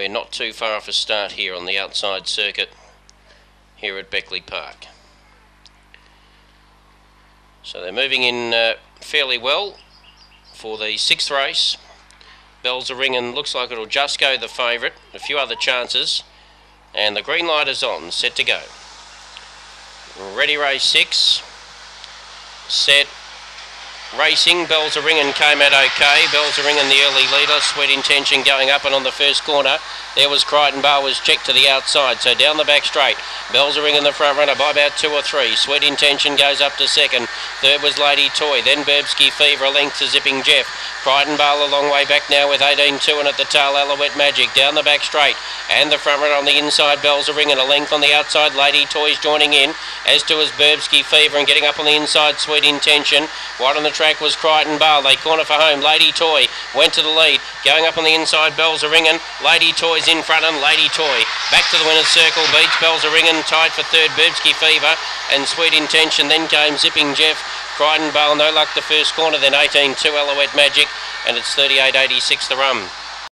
we're not too far off a start here on the outside circuit here at Beckley Park. So they're moving in uh, fairly well for the sixth race. Bells are ringing, looks like it'll just go the favourite. A few other chances. And the green light is on, set to go. Ready race six. Set. Racing, bells are ringing, came out okay. Bells are ringing the early leader. Sweet intention going up and on the first corner. There was Crichton Bar was checked to the outside, so down the back straight. Bells are ringing the front runner by about two or three. Sweet intention goes up to second. Third was Lady Toy. Then Burbsky Fever, a length to Zipping Jeff. Crichton Bale a long way back now with 18-2 and at the tail Alouette Magic down the back straight and the front runner on the inside bells are ringing a length on the outside Lady Toys joining in as to his Burbsky Fever and getting up on the inside Sweet Intention wide on the track was Crichton Bale. They corner for home. Lady Toy went to the lead. Going up on the inside bells are ringing. Lady Toy's in front and Lady Toy back to the winner's circle. Beach bells are ringing. Tight for third Burbsky Fever and Sweet Intention. Then came Zipping Jeff. Crichton Bale, no luck the first corner, then 18-2 Alouette Magic, and it's 38.86 the run.